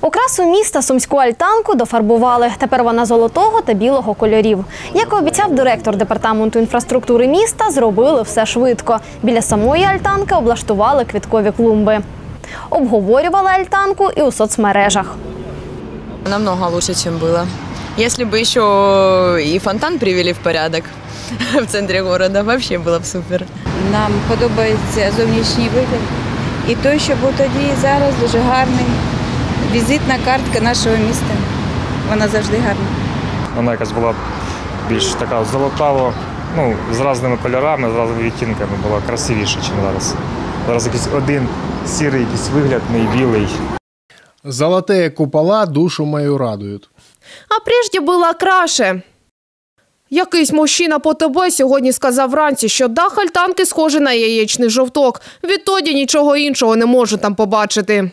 Окрасу міста сумську альтанку дофарбували. Тепер вона золотого та білого кольорів. Як і обіцяв директор департаменту інфраструктури міста, зробили все швидко. Біля самої альтанки облаштували квіткові клумби. Обговорювали альтанку і у соцмережах. Намного лучше, чем было. Если бы еще и фонтан привели в порядок в центре города, вообще было бы супер. Нам подобається зовнішній вигляд. І той, що був тоді і зараз, дуже гарний. Візитна картка нашого міста. Вона завжди гарна. Вона якась була більш така золотаво, ну, з різними кольорами, з різними відтінками була красивіша, ніж зараз. Зараз якийсь один сірий якийсь вигляд, не білий. Золотые купола душу мою радуют. А прежде було краше. Якийсь мужчина по ТБ сьогодні сказав вранці, що дах альтанки схожий на яєчний жовток. Відтоді нічого іншого не можу там побачити.